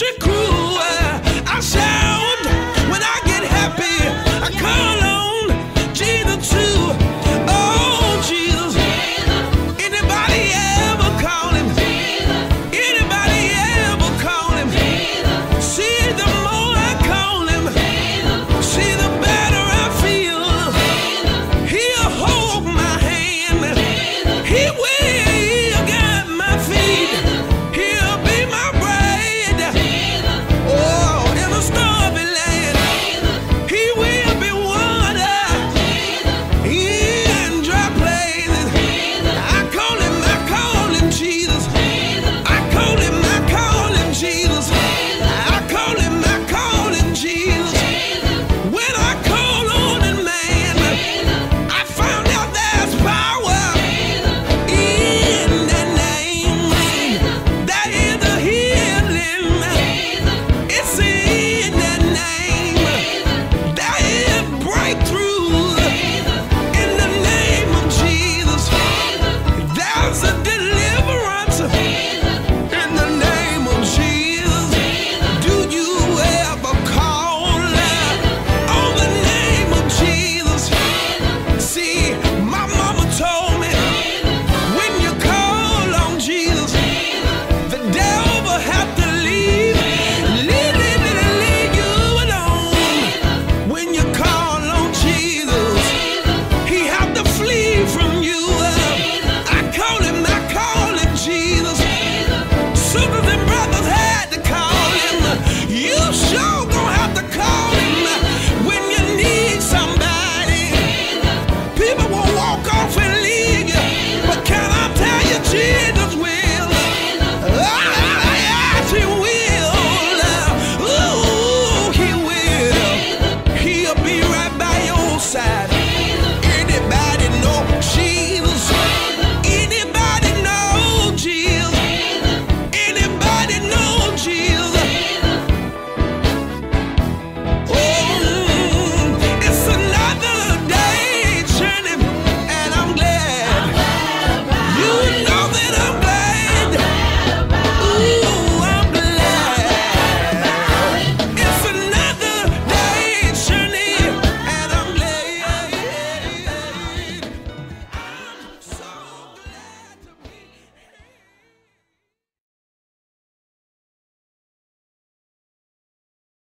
Magic